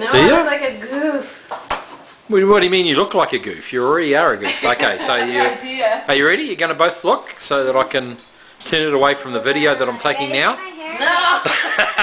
No, Do you? I look like a goof. What do you mean you look like a goof? You already are a goof. Okay, so you, are you ready? You're going to both look so that I can turn it away from the video that I'm taking now? No.